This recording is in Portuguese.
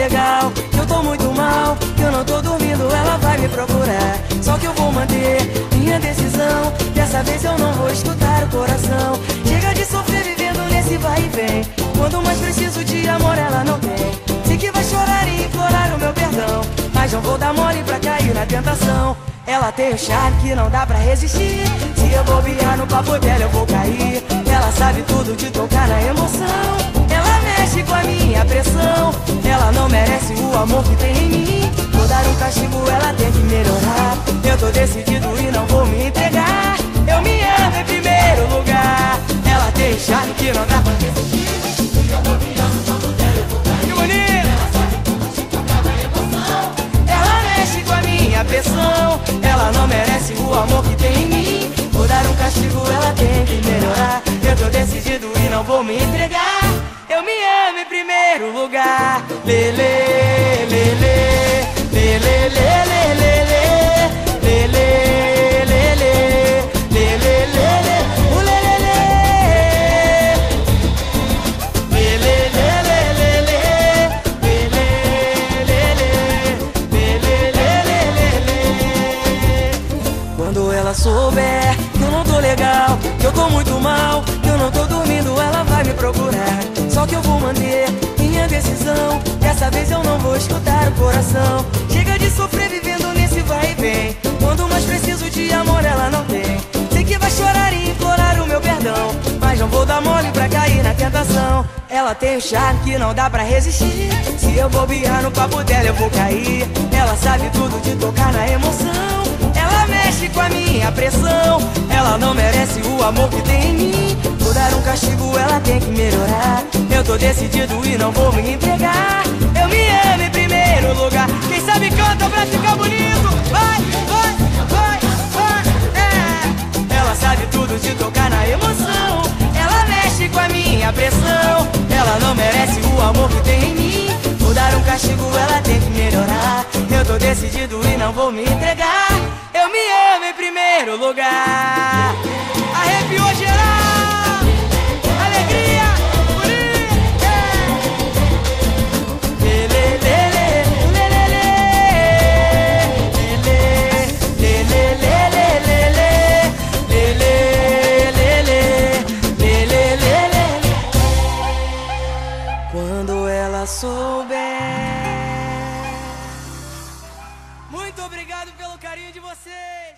legal, que eu tô muito mal, que eu não tô dormindo, ela vai me procurar. Só que eu vou manter minha decisão, dessa vez eu não vou escutar o coração. Chega de sofrer vivendo nesse vai e vem, quando mais preciso de amor ela não tem. Sei que vai chorar e implorar o meu perdão, mas não vou dar mole pra cair na tentação. Ela tem o charme que não dá pra resistir. Se eu bobear no papo dela, eu vou cair. Ela sabe tudo de tocar na emoção. Ela mexe com a minha pressão. Ela não amor que tem em mim. Vou dar um castigo, ela tem que melhorar. Eu tô decidido e não vou me entregar. Eu me amo em primeiro lugar. Ela tem charme que não dá pra resistir. Que bonito! Ela mexe com a minha pressão. Ela não merece o amor que tem em mim. Vou dar um castigo, ela tem que melhorar. Eu tô decidido e não vou me entregar. Eu me amo em primeiro lugar. Lele, ela souber que eu não tô legal, que eu tô muito mal, que eu não tô dormindo, ela vai me procurar. Só que eu vou manter minha decisão. Dessa vez eu não vou escutar o coração. Chega de sofrer vivendo nesse vai e vem. Quando mais preciso de amor, ela não tem. Sei que vai chorar e implorar o meu perdão. Mas não vou dar mole pra cair na tentação. Ela tem um charme que não dá pra resistir. Se eu bobear no papo dela, eu vou cair. Ela sabe tudo de tocar na emoção. Pressão. Ela não merece o amor que tem em mim. Vou dar um castigo, ela tem que melhorar. Eu tô decidido e não vou me entregar. Eu me amo em primeiro lugar. Quem sabe canta pra ficar bonito. Vai, vai, vai, vai. É. Ela sabe tudo de tocar na emoção. Ela mexe com a minha pressão. Ela não merece o amor que tem em mim. Vou dar um castigo, ela tem que melhorar. Eu tô decidido e não vou me entregar. Primeiro lugar. Arrepiou geral. Alegria. Lele, lele, lele, lele, lele, lele, lele, lele, lele, lele. Quando ela souber. Muito obrigado pelo carinho de vocês.